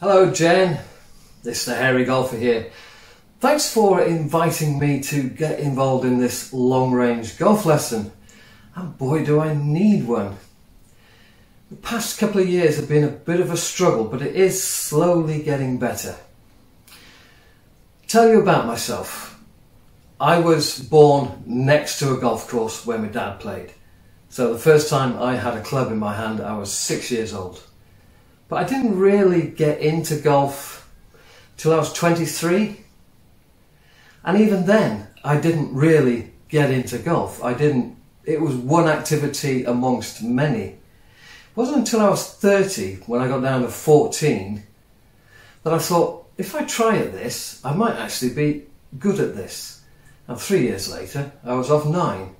Hello, Jen. This is the Hairy Golfer here. Thanks for inviting me to get involved in this long range golf lesson. And boy, do I need one. The past couple of years have been a bit of a struggle, but it is slowly getting better. Tell you about myself. I was born next to a golf course where my dad played. So the first time I had a club in my hand, I was six years old. But I didn't really get into golf till I was 23. And even then, I didn't really get into golf. I didn't, it was one activity amongst many. It wasn't until I was 30, when I got down to 14, that I thought, if I try at this, I might actually be good at this. And three years later, I was off nine.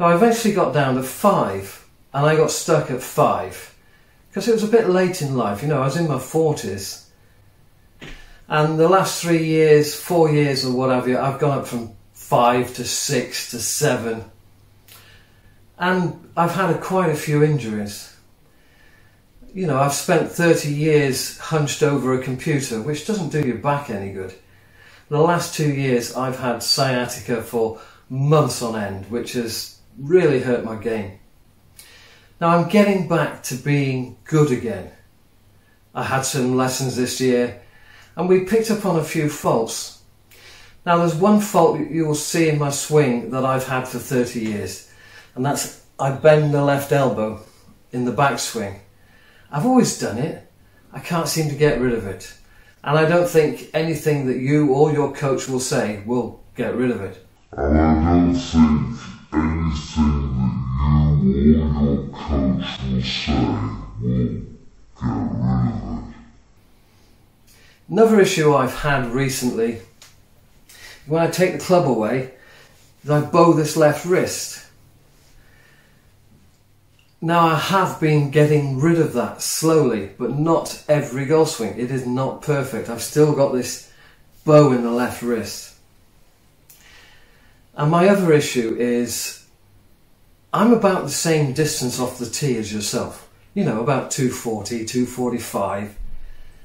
Now, I eventually got down to five, and I got stuck at five because it was a bit late in life. You know, I was in my 40s. And the last three years, four years or what have you, I've gone up from five to six to seven. And I've had a, quite a few injuries. You know, I've spent 30 years hunched over a computer, which doesn't do your back any good. The last two years, I've had sciatica for months on end, which has really hurt my game. Now I'm getting back to being good again. I had some lessons this year and we picked up on a few faults. Now there's one fault you will see in my swing that I've had for 30 years and that's I bend the left elbow in the backswing. I've always done it. I can't seem to get rid of it. And I don't think anything that you or your coach will say will get rid of it. I don't think anything Another issue I've had recently, when I take the club away, is I bow this left wrist. Now I have been getting rid of that slowly, but not every golf swing. It is not perfect. I've still got this bow in the left wrist. And my other issue is I'm about the same distance off the tee as yourself. You know, about 240, 245.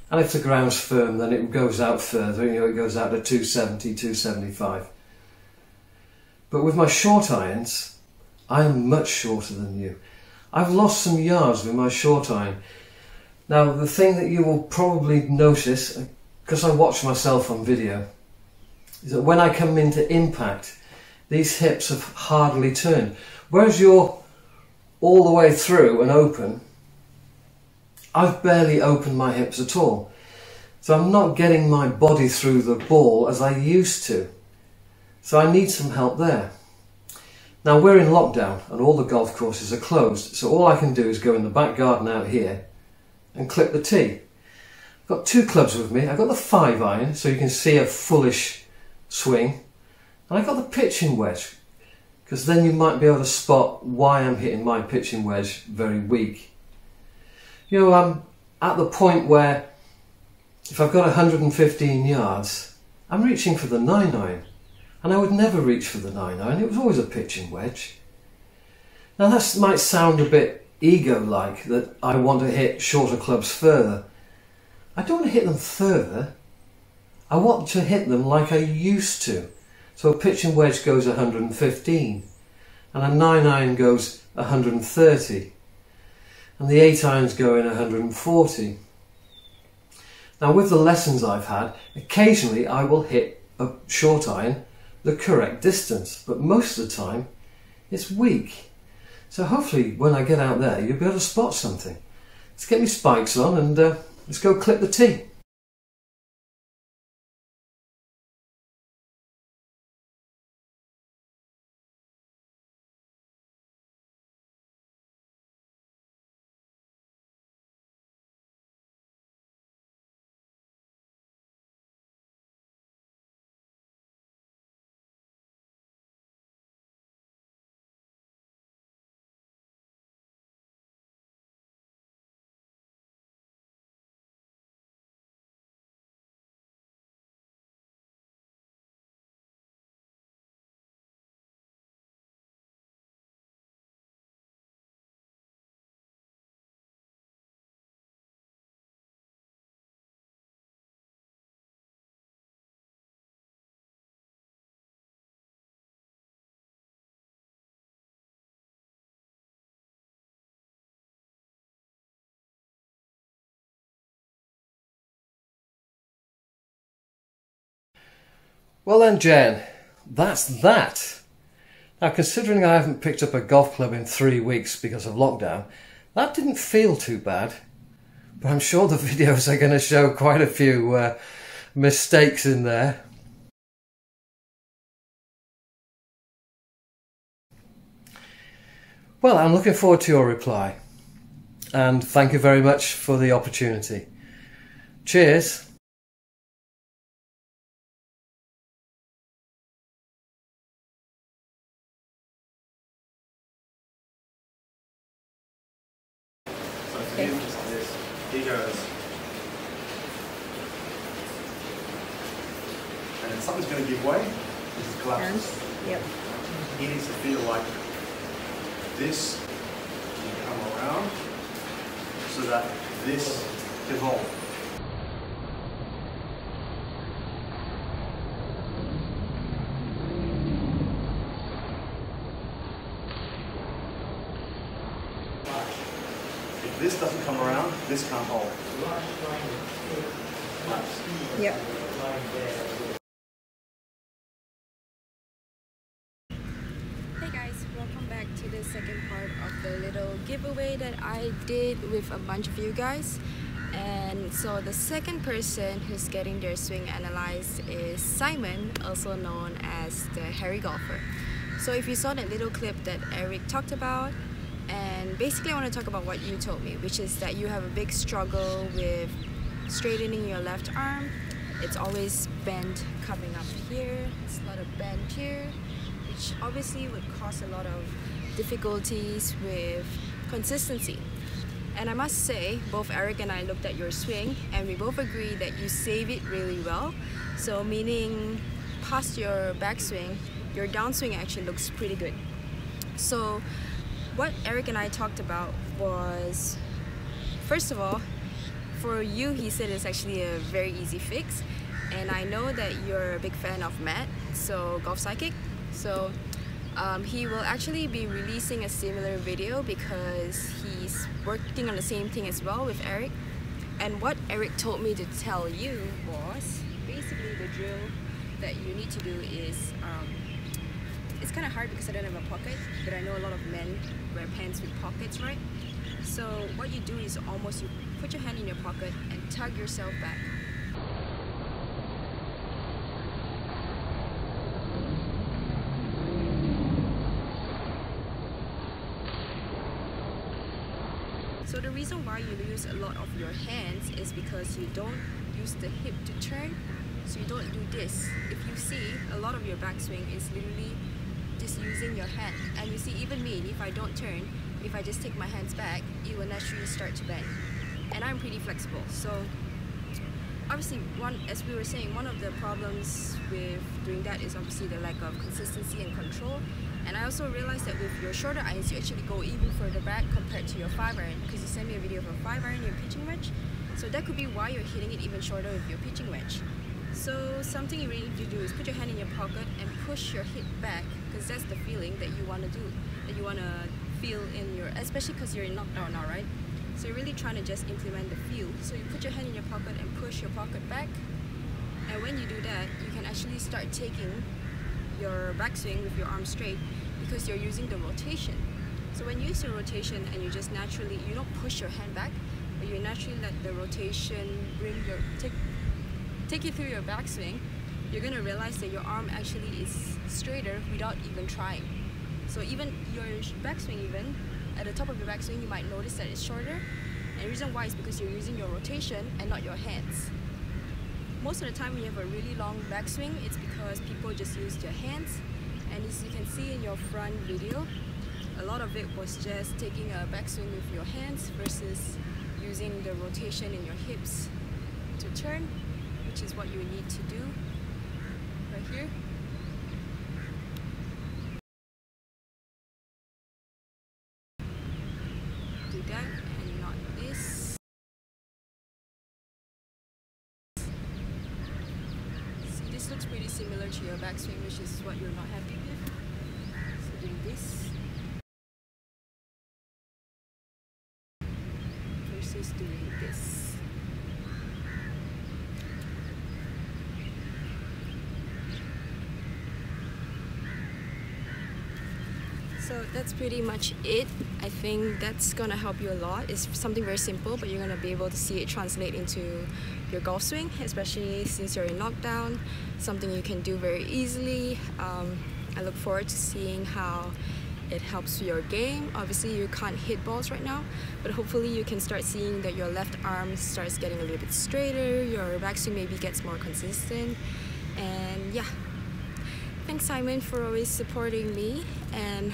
And if the ground's firm, then it goes out further. You know, it goes out to 270, 275. But with my short irons, I am much shorter than you. I've lost some yards with my short iron. Now, the thing that you will probably notice, uh, because I watch myself on video, is that when I come into impact, these hips have hardly turned. Whereas you're all the way through and open, I've barely opened my hips at all. So I'm not getting my body through the ball as I used to. So I need some help there. Now we're in lockdown and all the golf courses are closed. So all I can do is go in the back garden out here and clip the tee. I've got two clubs with me. I've got the five iron so you can see a fullish swing and I've got the pitching wedge because then you might be able to spot why I'm hitting my pitching wedge very weak. You know, I'm at the point where if I've got 115 yards, I'm reaching for the 9 iron. And I would never reach for the 9 iron, it was always a pitching wedge. Now that might sound a bit ego-like that I want to hit shorter clubs further. I don't want to hit them further. I want to hit them like I used to. So a pitching wedge goes 115 and a 9 iron goes 130 and the 8 irons go in 140. Now with the lessons I've had, occasionally I will hit a short iron the correct distance, but most of the time it's weak. So hopefully when I get out there you'll be able to spot something. Let's get me spikes on and uh, let's go clip the tee. Well then, Jen, that's that. Now, considering I haven't picked up a golf club in three weeks because of lockdown, that didn't feel too bad. But I'm sure the videos are going to show quite a few uh, mistakes in there. Well, I'm looking forward to your reply. And thank you very much for the opportunity. Cheers. So for him, just this, he goes, and something's going to give way. This is collapses. Yep. He needs to feel like this can come around so that this can hold. This doesn't come around, this can't hold. Yep. Hey guys, welcome back to the second part of the little giveaway that I did with a bunch of you guys. And so the second person who's getting their swing analyzed is Simon, also known as the Hairy Golfer. So if you saw that little clip that Eric talked about, and basically I want to talk about what you told me, which is that you have a big struggle with straightening your left arm. It's always bent coming up here. It's a lot of bend here which obviously would cause a lot of difficulties with consistency. And I must say, both Eric and I looked at your swing and we both agree that you save it really well. So, meaning past your backswing, your downswing actually looks pretty good. So, what Eric and I talked about was first of all, for you, he said it's actually a very easy fix. And I know that you're a big fan of Matt, so Golf Sidekick. So um, he will actually be releasing a similar video because he's working on the same thing as well with Eric. And what Eric told me to tell you was basically the drill that you need to do is um, it's kind of hard because I don't have a pocket, but I know a lot of men wear pants with pockets, right? So what you do is almost you put your hand in your pocket and tug yourself back. So the reason why you use a lot of your hands is because you don't use the hip to turn, so you don't do this. If you see, a lot of your backswing is literally just using your hand. And you see, even me, if I don't turn, if I just take my hands back, it will naturally start to bend. And I'm pretty flexible, so obviously one as we were saying one of the problems with doing that is obviously the lack of consistency and control and I also realized that with your shorter irons you actually go even further back compared to your 5 iron because you sent me a video of a 5 iron your pitching wedge so that could be why you're hitting it even shorter with your pitching wedge so something you really need to do is put your hand in your pocket and push your hip back because that's the feeling that you want to do that you want to feel in your especially because you're in knockdown now right so you're really trying to just implement the feel. So you put your hand in your pocket and push your pocket back. And when you do that, you can actually start taking your backswing with your arm straight because you're using the rotation. So when you use your rotation and you just naturally, you don't push your hand back, but you naturally let the rotation bring your, take, take you through your backswing, you're gonna realize that your arm actually is straighter without even trying. So even your backswing even, at the top of your backswing, you might notice that it's shorter. And the reason why is because you're using your rotation and not your hands. Most of the time when you have a really long backswing, it's because people just use their hands. And as you can see in your front video, a lot of it was just taking a backswing with your hands versus using the rotation in your hips to turn, which is what you need to do right here. do that and not this. See, this looks pretty similar to your backswing, which is what you're not happy with. So doing this versus doing this. So that's pretty much it. I think that's gonna help you a lot. It's something very simple, but you're gonna be able to see it translate into your golf swing, especially since you're in lockdown. Something you can do very easily. Um, I look forward to seeing how it helps your game. Obviously, you can't hit balls right now, but hopefully, you can start seeing that your left arm starts getting a little bit straighter, your backswing maybe gets more consistent, and yeah. Thanks, Simon, for always supporting me, and